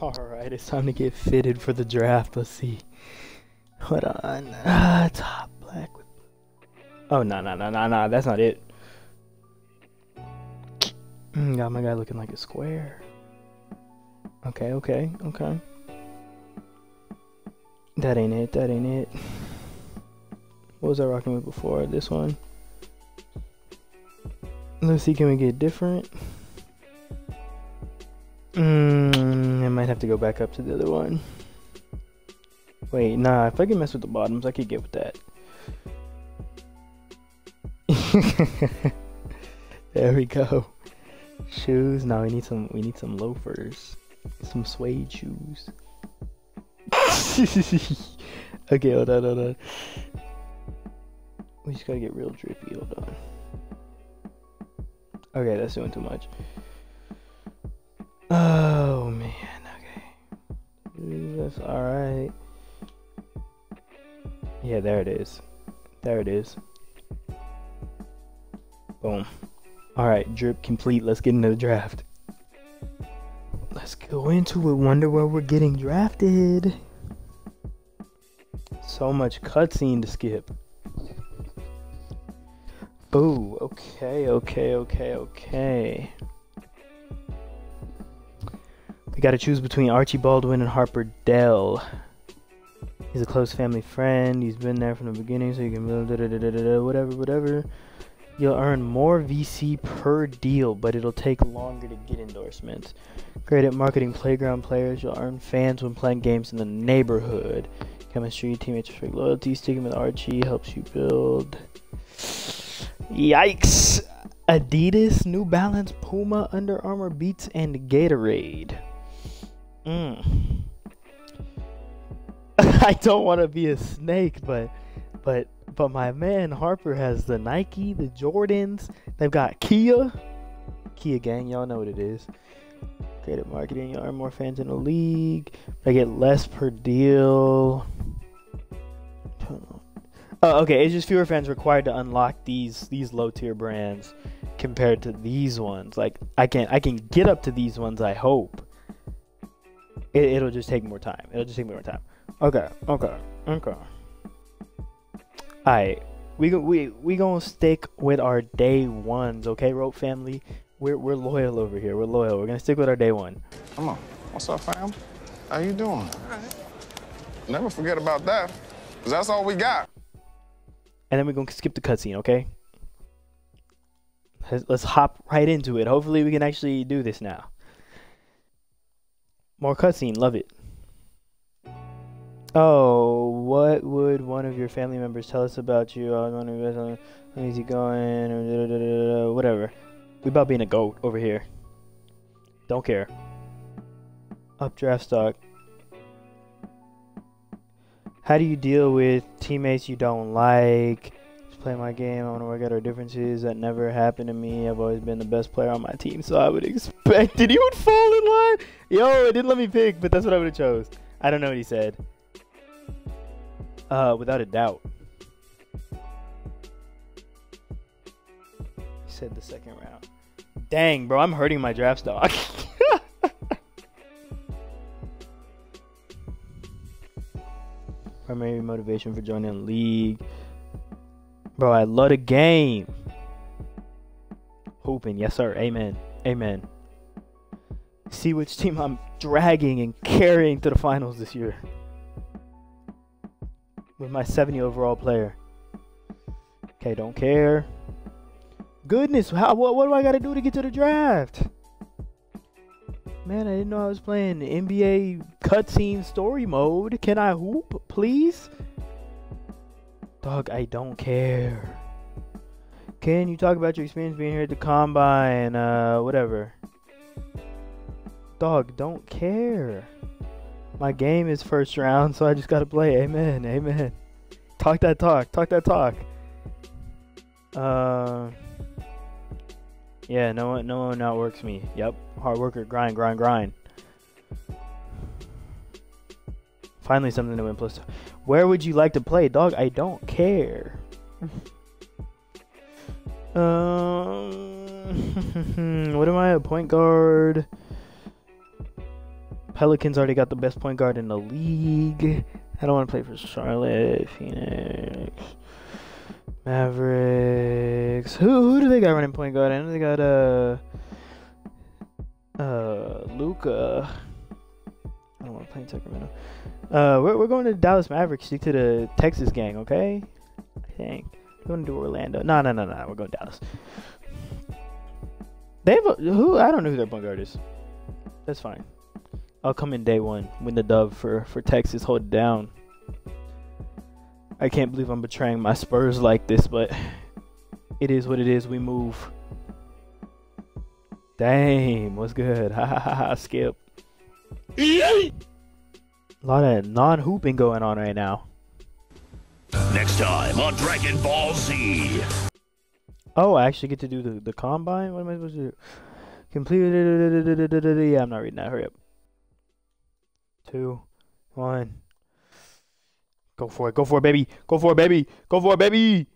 Alright, it's time to get fitted for the draft. Let's see. Hold on. Ah, top black. Oh, no, no, no, no, no. That's not it. Mm, got my guy looking like a square. Okay, okay, okay. That ain't it. That ain't it. What was I rocking with before? This one. Let's see, can we get different? Mm, I might have to go back up to the other one. Wait, nah, if I can mess with the bottoms, I could get with that. there we go. Shoes. Now we need some we need some loafers. Some suede shoes. okay, hold on, hold on. We just gotta get real drippy, hold on. Okay, that's doing too much. Oh man, okay. That's alright. Yeah, there it is. There it is. Boom. Alright, drip complete. Let's get into the draft. Let's go into it. Wonder where we're getting drafted. So much cutscene to skip. Oh, okay, okay, okay, okay. We gotta choose between Archie Baldwin and Harper Dell. He's a close family friend. He's been there from the beginning, so you can build whatever, whatever. You'll earn more VC per deal, but it'll take longer to get endorsements. Great at marketing playground players. You'll earn fans when playing games in the neighborhood. Chemistry, teammates respect loyalty. Sticking with Archie helps you build. Yikes! Adidas, New Balance, Puma, Under Armour, Beats, and Gatorade. Mm. I don't want to be a snake, but but but my man Harper has the Nike, the Jordans. They've got Kia, Kia gang. Y'all know what it is. Great at marketing. You earn more fans in the league. I get less per deal. Oh, okay. It's just fewer fans required to unlock these these low tier brands compared to these ones. Like I can I can get up to these ones. I hope it, it'll just take more time. It'll just take more time. Okay, okay, okay. Alright, we we we gonna stick with our day ones, okay, Rope family. We're we're loyal over here. We're loyal. We're gonna stick with our day one. Come on. What's up, fam? How you doing? All right. Never forget about that, cause that's all we got. And then we're gonna skip the cutscene, okay? Let's, let's hop right into it. Hopefully, we can actually do this now. More cutscene, love it. Oh, what would one of your family members tell us about you? Oh, I was wondering, easy going, or whatever. We about being a goat over here. Don't care. Up draft stock. How do you deal with teammates you don't like? Just play my game. I want to work out our differences. That never happened to me. I've always been the best player on my team, so I would expect it. He would fall in line. Yo, it didn't let me pick, but that's what I would have chose. I don't know what he said. Uh, without a doubt. He said the second round. Dang, bro, I'm hurting my draft stock. Primary motivation for joining league. Bro, I love the game. Hooping, yes sir. Amen. Amen. See which team I'm dragging and carrying to the finals this year. With my 70 overall player. Okay, don't care. Goodness, how what, what do I gotta do to get to the draft? Man, I didn't know I was playing NBA cutscene story mode. Can I hoop, please? Dog, I don't care. Can you talk about your experience being here at the combine? Uh, whatever. Dog, don't care. My game is first round, so I just gotta play. Amen. Amen. Talk that talk. Talk that talk. Uh. Yeah, no one, no one outworks me. Yep, hard worker, grind, grind, grind. Finally, something to win plus. Where would you like to play, dog? I don't care. um, what am I? A point guard. Pelicans already got the best point guard in the league. I don't want to play for Charlotte, Phoenix, Mavericks. Who who do they got running point guard? I know they got uh uh Luka. I don't want to play in Sacramento. Uh, we're we're going to Dallas Mavericks. Stick to the Texas gang, okay? I think we're going to do Orlando. No, no, no, no. We're going to Dallas. They have a, who? I don't know who their point guard is. That's fine. I'll come in day one, win the dub for for Texas, hold it down. I can't believe I'm betraying my Spurs like this, but it is what it is. We move. Damn, what's good? Ha ha ha ha. Skip. A lot of non-hooping going on right now. Next time on Dragon Ball Z. Oh, I actually get to do the the combine. What am I supposed to do? Complete. Yeah, I'm not reading that. Hurry up. Two, one. Go for it. Go for it, baby. Go for it, baby. Go for it, baby.